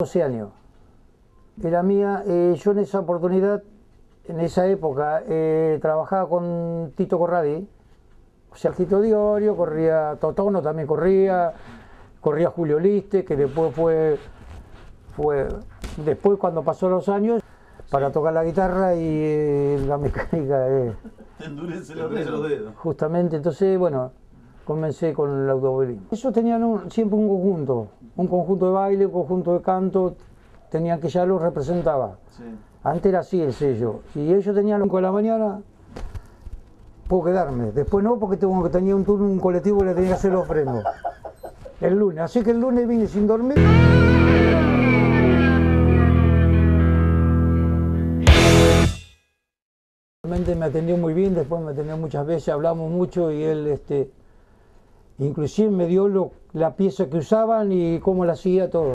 12 años. Era mía, eh, yo en esa oportunidad, en esa época, eh, trabajaba con Tito Corradi, o sea, Tito Diorio, corría Totono, también corría, corría Julio Liste, que después fue, fue después cuando pasó los años, para tocar la guitarra y eh, la mecánica, eh, Te endurece los dedos. justamente, entonces, bueno, comencé con el automovilismo. Ellos tenían un- siempre un conjunto, un conjunto de baile, un conjunto de canto, tenían que ya los representaba. Sí. Antes era así el sello. Y ellos tenían a las 5 de la mañana, puedo quedarme. Después no, porque tengo que tenía un turno, un colectivo y le tenía que hacer los frenos. El lunes. Así que el lunes vine sin dormir. Realmente me atendió muy bien, después me atendió muchas veces, hablamos mucho y él este, inclusive me dio lo- la pieza que usaban y cómo la hacía todo.